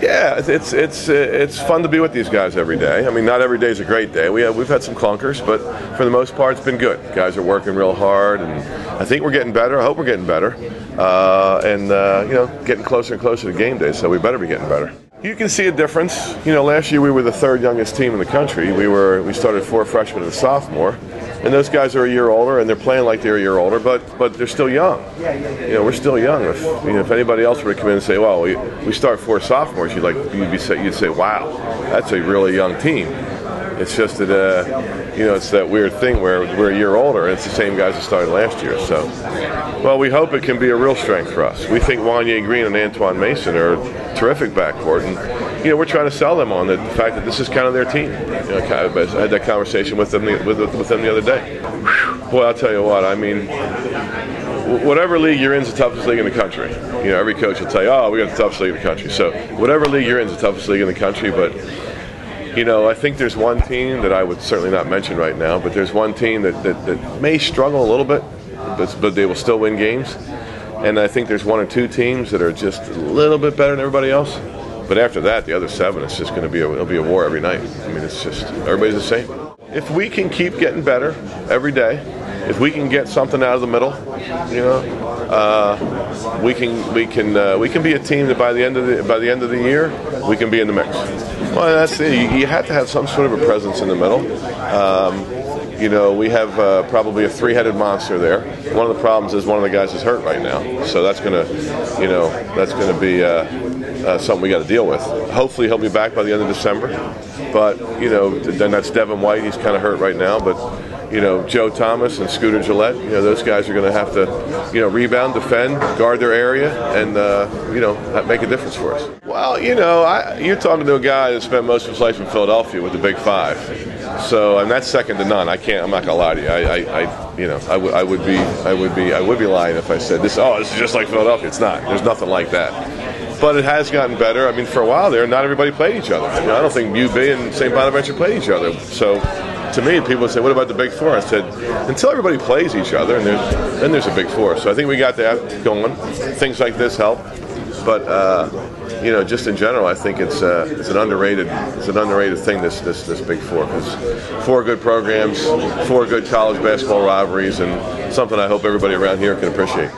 Yeah, it's it's it's, uh, fun to be with these guys every day. I mean, not every day is a great day. We have, we've had some clunkers, but for the most part, it's been good. Guys are working real hard, and I think we're getting better. I hope we're getting better, uh, and uh, you know, getting closer and closer to game day. So we better be getting better. You can see a difference. You know, last year we were the third youngest team in the country. We were we started four freshmen and a sophomore and those guys are a year older and they're playing like they're a year older, but but they're still young. You know, we're still young. If you know, if anybody else were to come in and say, "Well, we, we start four sophomores," you'd like you'd be say, you'd say, "Wow, that's a really young team." It's just that uh, you know it's that weird thing where we're a year older and it's the same guys that started last year. So, well, we hope it can be a real strength for us. We think Juan'ya Green and Antoine Mason are terrific backcourt, and you know we're trying to sell them on the fact that this is kind of their team. You know, I had that conversation with them with, with them the other day. Boy, I'll tell you what. I mean, whatever league you're in is the toughest league in the country. You know, every coach will tell you, "Oh, we got the toughest league in the country." So, whatever league you're in is the toughest league in the country, but you know, I think there's one team that I would certainly not mention right now, but there's one team that, that, that may struggle a little bit, but, but they will still win games. And I think there's one or two teams that are just a little bit better than everybody else. But after that, the other seven, it's just going to be a, it'll be a war every night. I mean, it's just everybody's the same. If we can keep getting better every day, if we can get something out of the middle, you know, uh, we can we can uh, we can be a team that by the end of the by the end of the year we can be in the mix. Well, that's it. You, have to have some sort of a presence in the middle. Um, you know, we have uh, probably a three-headed monster there. One of the problems is one of the guys is hurt right now, so that's gonna, you know, that's gonna be uh, uh, something we got to deal with. Hopefully, he'll be back by the end of December. But you know, then that's Devin White. He's kind of hurt right now, but you know, Joe Thomas and Scooter Gillette, you know, those guys are going to have to, you know, rebound, defend, guard their area, and, uh, you know, make a difference for us. Well, you know, I, you're talking to a guy that spent most of his life in Philadelphia with the Big Five. So, and that's second to none. I can't, I'm not going to lie to you. I, I, I you know, I, w- I would be, I would be, I would be lying if I said this, oh, this is just like Philadelphia. It's not. There's nothing like that but it has gotten better. I mean, for a while there, not everybody played each other. You know, I don't think UB and St. Bonaventure played each other. So to me, people say, "What about the Big Four? I said, "Until everybody plays each other, and there's, then there's a Big Four. So I think we got that going. Things like this help, but uh, you know, just in general, I think it's uh, it's an underrated it's an underrated thing. This this this Big Four because four good programs, four good college basketball rivalries, and something I hope everybody around here can appreciate.